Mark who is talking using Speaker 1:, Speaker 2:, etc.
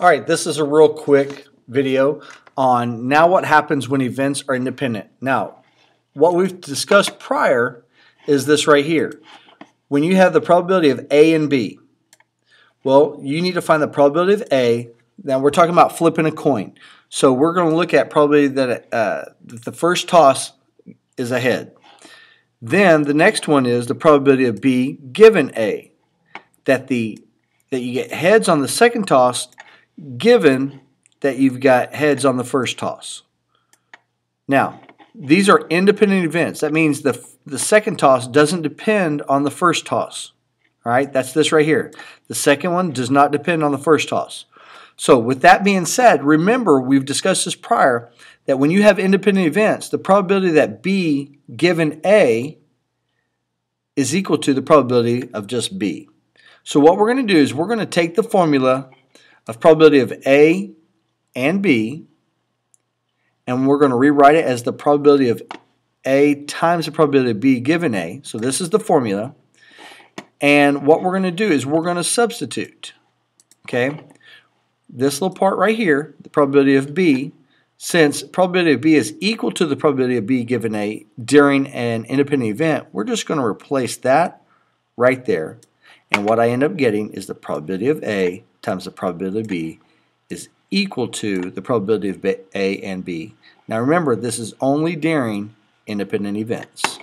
Speaker 1: All right, this is a real quick video on now what happens when events are independent. Now, what we've discussed prior is this right here. When you have the probability of A and B, well, you need to find the probability of A. Now, we're talking about flipping a coin. So we're going to look at probability that uh, the first toss is a head. Then the next one is the probability of B given A. That the that you get heads on the second toss given that you've got heads on the first toss. Now, these are independent events. That means the, the second toss doesn't depend on the first toss. All right, that's this right here. The second one does not depend on the first toss. So with that being said, remember we've discussed this prior that when you have independent events, the probability that B given A is equal to the probability of just B. So what we're going to do is we're going to take the formula of probability of A and B, and we're going to rewrite it as the probability of A times the probability of B given A. So this is the formula. And what we're going to do is we're going to substitute. Okay, this little part right here, the probability of B, since probability of B is equal to the probability of B given A during an independent event, we're just going to replace that right there. And what I end up getting is the probability of A times the probability of B is equal to the probability of A and B. Now remember, this is only during independent events.